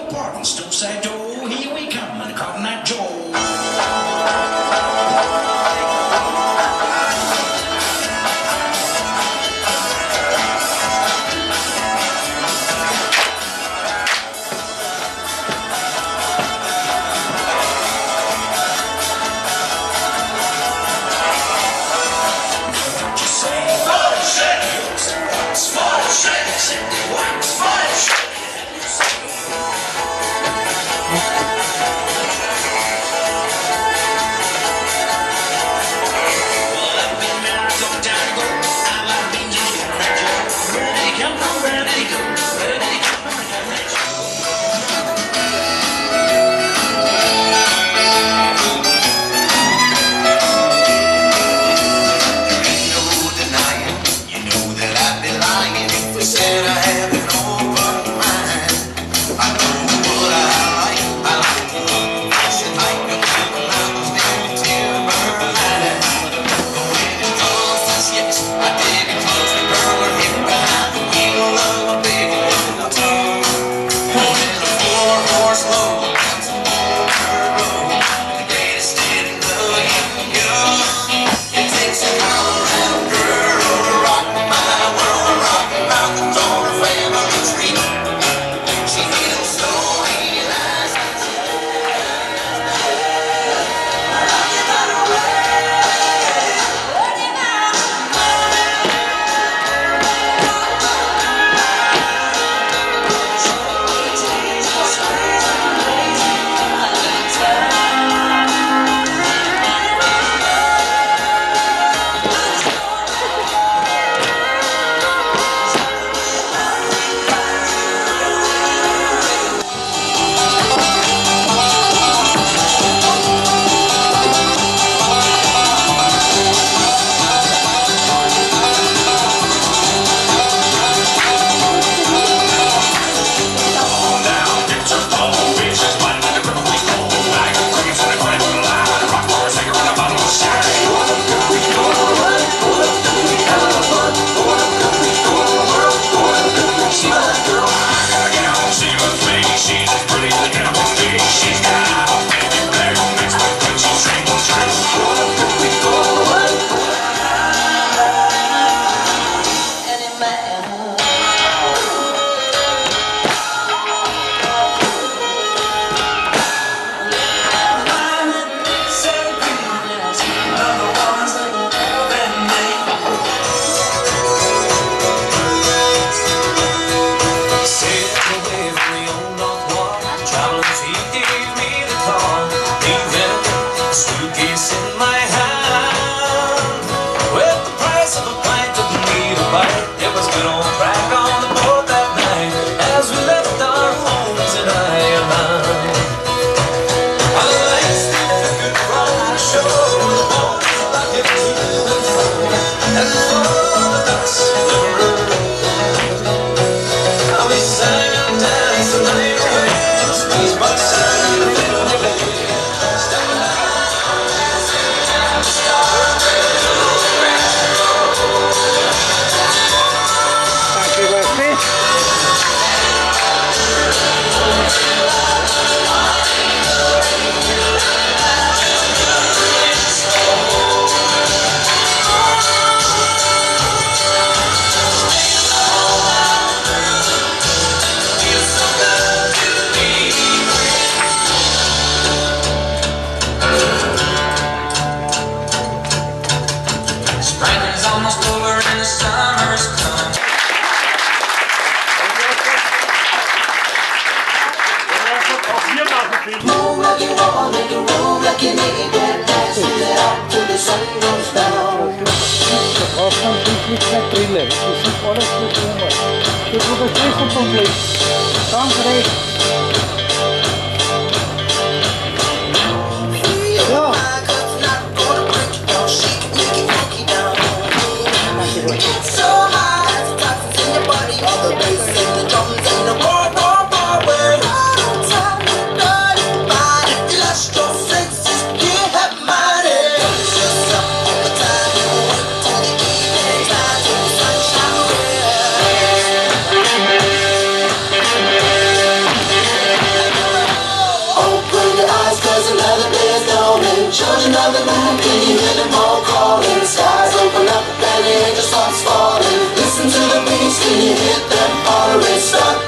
your pardon, Stoops. I do. Here we goed. Dank voor. another day's dawning. Children of the moon, can you hear them all calling? Skies open up and the angel starts falling Listen to the beats, can you hear them all? Stop